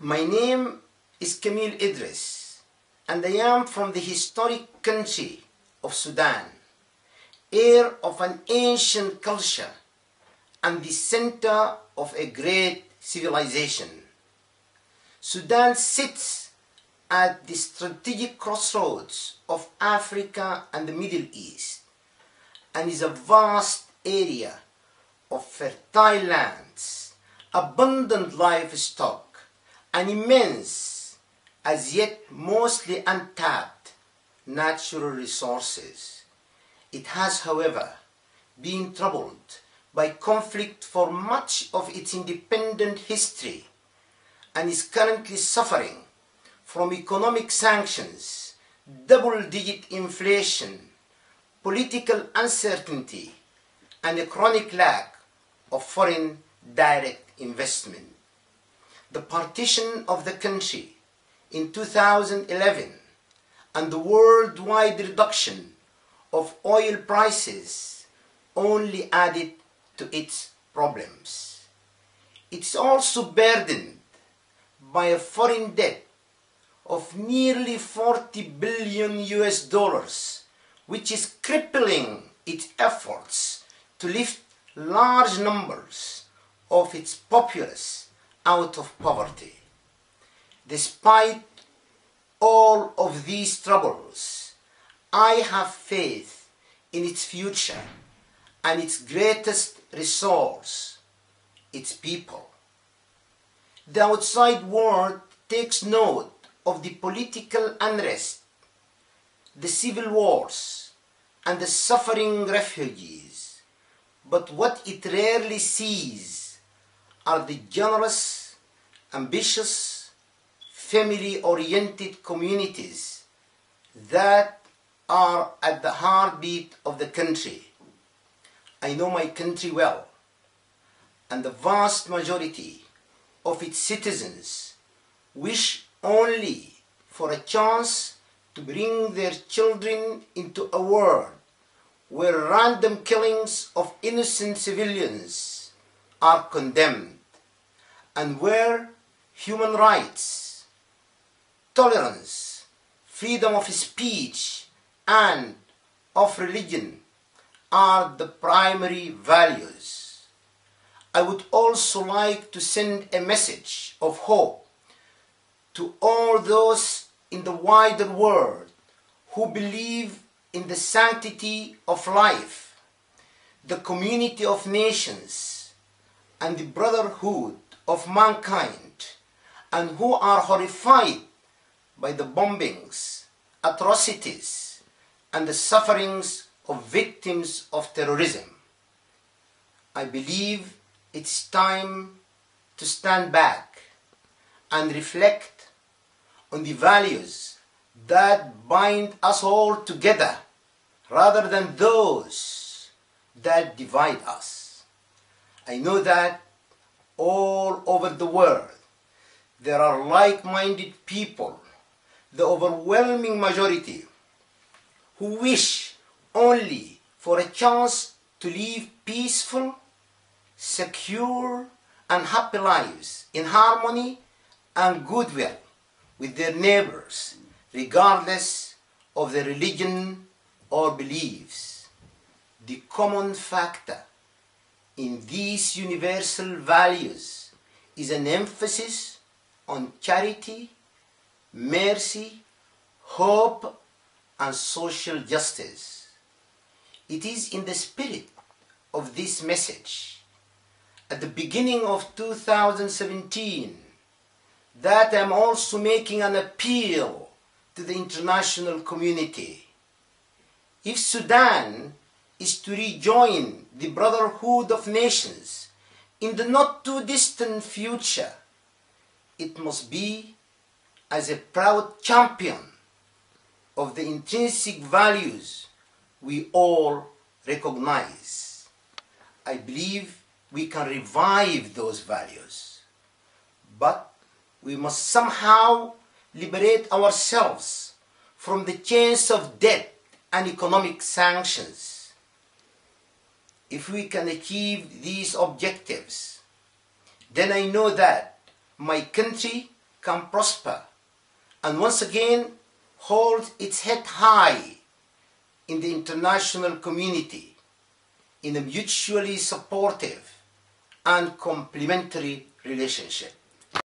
My name is Kamil Idris, and I am from the historic country of Sudan, heir of an ancient culture and the center of a great civilization. Sudan sits at the strategic crossroads of Africa and the Middle East and is a vast area of fertile lands, abundant livestock, and immense, as yet mostly untapped, natural resources. It has, however, been troubled by conflict for much of its independent history and is currently suffering from economic sanctions, double-digit inflation, political uncertainty, and a chronic lack of foreign direct investment. The partition of the country in 2011 and the worldwide reduction of oil prices only added to its problems. It's also burdened by a foreign debt of nearly 40 billion US dollars, which is crippling its efforts to lift large numbers of its populace out of poverty. Despite all of these troubles, I have faith in its future and its greatest resource, its people. The outside world takes note of the political unrest, the civil wars, and the suffering refugees, but what it rarely sees are the generous, ambitious, family-oriented communities that are at the heartbeat of the country. I know my country well, and the vast majority of its citizens wish only for a chance to bring their children into a world where random killings of innocent civilians are condemned and where human rights, tolerance, freedom of speech, and of religion are the primary values. I would also like to send a message of hope to all those in the wider world who believe in the sanctity of life, the community of nations, and the brotherhood of mankind, and who are horrified by the bombings, atrocities, and the sufferings of victims of terrorism. I believe it's time to stand back and reflect on the values that bind us all together rather than those that divide us. I know that all over the world there are like-minded people, the overwhelming majority, who wish only for a chance to live peaceful, secure, and happy lives in harmony and goodwill with their neighbors, regardless of their religion or beliefs. The common factor in these universal values is an emphasis on charity, mercy, hope, and social justice. It is in the spirit of this message at the beginning of 2017 that I'm also making an appeal to the international community. If Sudan is to rejoin the Brotherhood of Nations in the not too distant future, it must be as a proud champion of the intrinsic values we all recognize. I believe we can revive those values, but we must somehow liberate ourselves from the chains of debt and economic sanctions. If we can achieve these objectives, then I know that my country can prosper and once again hold its head high in the international community in a mutually supportive and complementary relationship.